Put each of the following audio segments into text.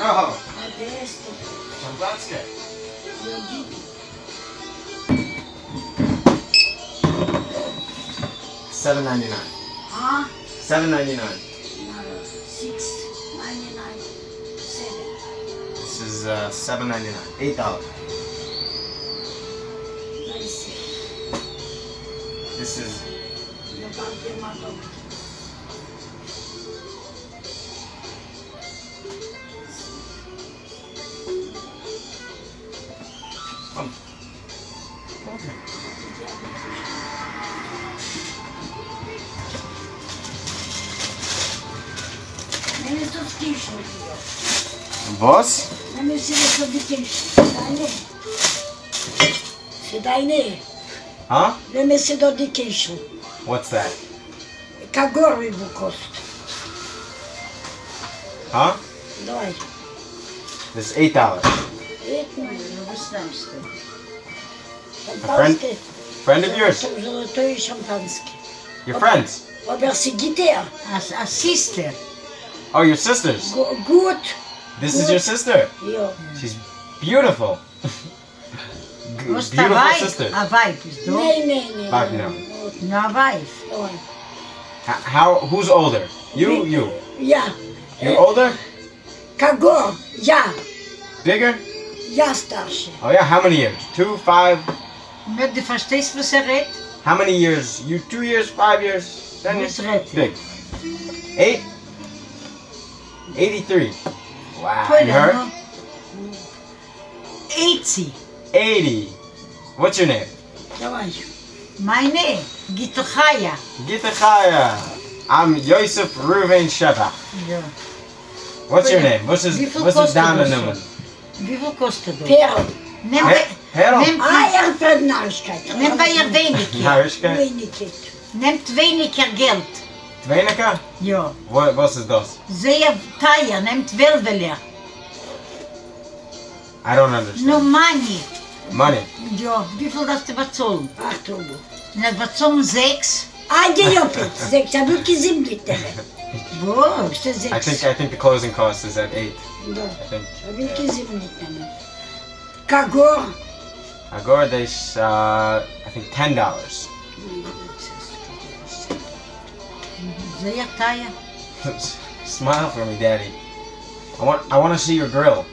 A to jest to. Shambatsky. Seven ninety nine. A? Seven ninety nine. No, six, ninety-nine, seven. This is uh, seven ninety nine. Eight dollars. This is Ja pan nie ma to. Nie jest to skilszy. boss. Nie myślę, że to skilszy. Dajny. Dajny. Huh? Nie myślę, że to skilszy. What's that? Kagory w kost. Huh? Давай. This is eight dollars. Шампанське. Friend of yours. Золотої шампанське. Your friends. Оберси гітер. A, a sister. Oh, your sisters. Гуд. This is your sister. Йо. She's beautiful. G- Was beautiful wife? sister. A wife is do. Не, не, не. Five now. No, a wife. Давай. H- How? Who's older? You? You? Я. You're older? Кого? Я. Bigger? Я старший. Oh yeah. How many years? Two, five. Met de versteeds read. How many years? You two years, five years, ten years? Six. Eight? Eighty-three. Wow. You heard? Eighty. Eighty. What's your name? My name, Gitachaya. Gitachaya. I'm Yosef Reuven Sheva. Yeah. What's your name? What's his, what's his down number? Vivo veel kost het? Perl. Hero. money. niet... Ah, narigheid. Neemt dat je weinigje. Narigheid? Weinigheid. Neemt weinigje geld. Weniger? Ja. Wo, was ist das? Sehr teuer, nimmt Wildeler. I don't understand. No money. Money? Ja, wie viel hast du bezogen? Acht Euro. Na, bezogen sechs? Ah, die sechs, aber wirklich sieben bitte. Wo, ist das sechs? I think, I think the closing cost is at eight. Ja, aber wirklich sieben bitte. Kagor. Agora there's, uh, ah, I think, ten dollars. Smile for me, Daddy. I want, I want to see your grill.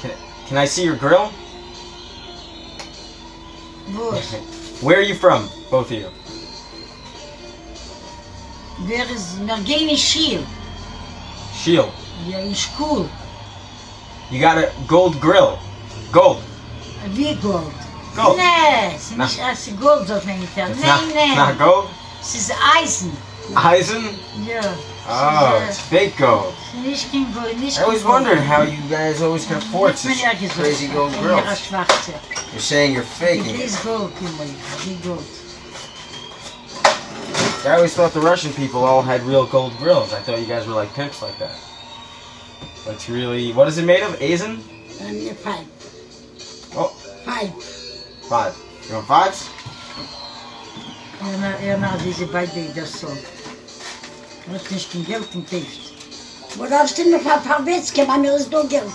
Can, can I see your grill? Where are you from, both of you? There is Nargani Shield. Shield. Yeah, in school. You got a gold grill. Gold. Wie Gold? Gold. Nee, es ist Na. nicht als Gold, das nehme ich an. It's Nee, not, nee. not gold. Es ist Eisen. Eisen. Ja. Oh, it's fake gold. Nicht kein Gold, nicht I always wondered how you guys always can afford such crazy gold ein grills. You're saying you're faking Das it. ist Gold. Die Gold. I always thought the Russian people all had real gold grills. I thought you guys were like pimps like that. But it's really, what is it made of? Aizen? Dann mir fein. Oh. Five. Five. You want fives? Yana, yana deze beide, dat zo. Dat is geen geld in heeft. Wo darfst du noch ein paar Wetzke, man ist doch Geld.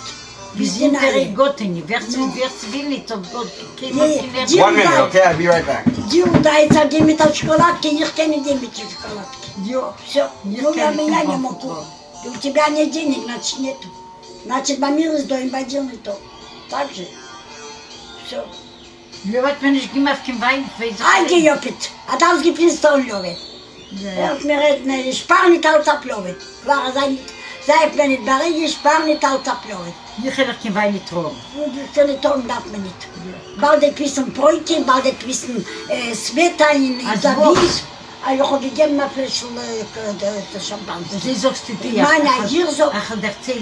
Wir sind alle Gotten, wer will nicht, ob Gott kein One minute, okay, I'll be right back. Die und da jetzt hat die mit der Schokoladke, ich kenne die mit der Schokoladke. Ja, все, ну я меня не могу. И у тебя нет денег, значит нету. Значит, бомбилось до инвадил не то. Так же? so. Wie wird man nicht gemacht, kein Wein? Ein Gejocket. Hat ausgepinst und Lovet. Er hat mir gesagt, nein, ich spar nicht aus der Plovet. War er sein, sei mir nicht bereit, ich spar nicht aus der Plovet. Wie kann ich kein Wein nicht trauen? Und so eine Trauen darf man nicht. Bald ein bisschen Bräute, bald ein bisschen äh, Sweater in ah, äh, äh, der Wies. Also ich habe gegeben mir für das Champagne. Sie sagst du dir, ich ich habe dir erzählt,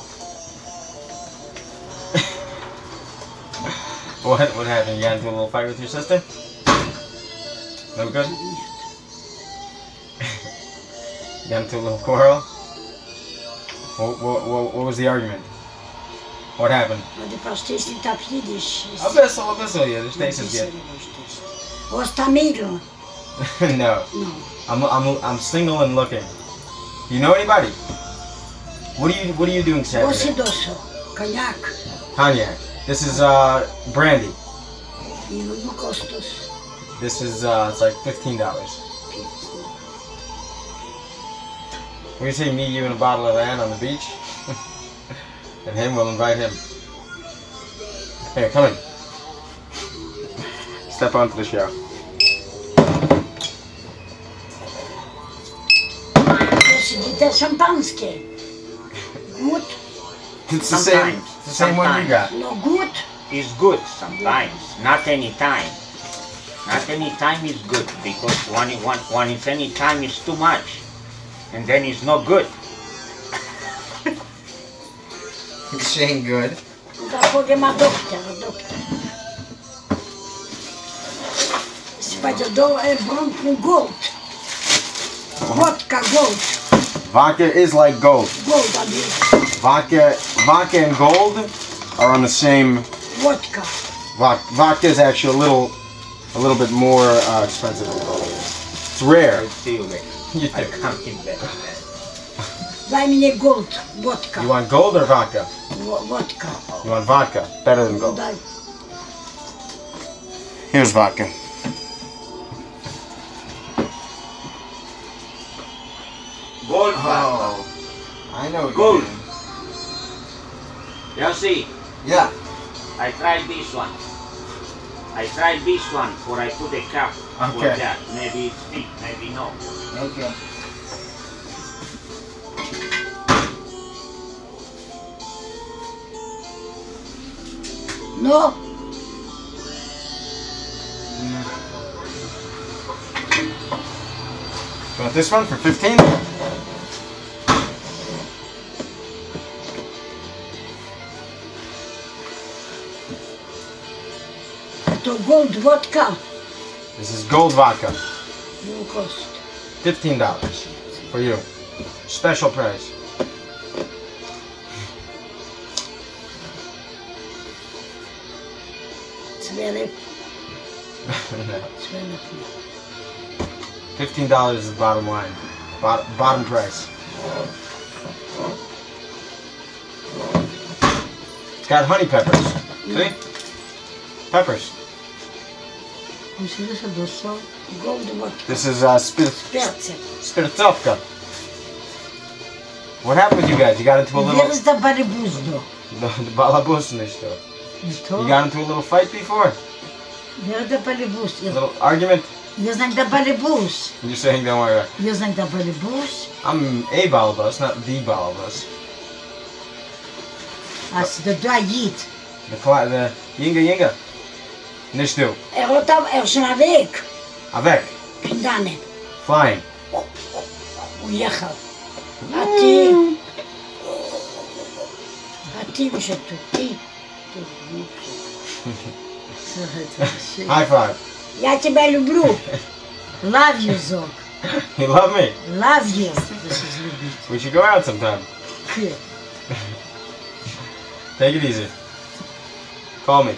What? What happened? You got into a little fight with your sister? No good? you got into a little quarrel? What, what, what, what was the argument? What happened? Mă deprostești ta pidiș. Obesul, obesul je, deci ne se zgodi. Osta miglo. No. No. I'm, I'm, I'm single and looking. You know anybody? What are you, what are you doing Saturday? What's it also? cognac. Cognac. This is uh brandy. И во Костос. This is uh it's like fifteen dollars. We say me, you, and a bottle of that on the beach, and him. We'll invite him. Here, come in. Step onto the show. Оси дите шампанске. Гуд. it's the same, the same one you got. No, good is good sometimes, not any time. Not any time is good because one, one, one is any time is too much, and then it's not good. It's ain't good. Uh-huh. Vodka gold. Vodka is like gold. Gold, I mean. Vodka vodka and gold are on the same. Vodka. Vodka is actually a little, a little bit more uh, expensive than gold. It's rare. You. I can't invent that. Gold, vodka. You want gold or vodka? Vodka. You want vodka? Better than gold. Here's vodka. Gold oh. vodka. Oh, I know. Gold. You see, Yeah. I tried this one. I tried this one for I put a cap for that. Maybe it's fit, maybe no. Okay. No. You want this one for 15? gold vodka. This is gold vodka. No cost. Fifteen dollars for you. Special price. No. Fifteen dollars is the bottom line. Bottom bottom price. It's got honey peppers. See? Peppers. Кој си се дошол? Голд водка. This is uh, spir- Перце. Spiritovka. What happened with you guys? You got into a little... Верес да баре буздо. The, the balabus нещо. И You то? got into a little fight before? Верес да баре буз. A little argument? Јас знам да баре буз. You're saying don't worry about it. Јас знам да баре буз. I'm a balabus, not the balabus. Аз да доа јид. The, cla- the yinga yinga. Nishtu. Ево там, ево сум на век. Avec. Пиндане. Flying. Уехал. А ти? А ти беше тук. Ти? Ти глупче. High five. Я тебя люблю. Love you, Зог. You love me. Love you. Да се злюбите. We should go out sometime. Ке. Take it easy. Call me.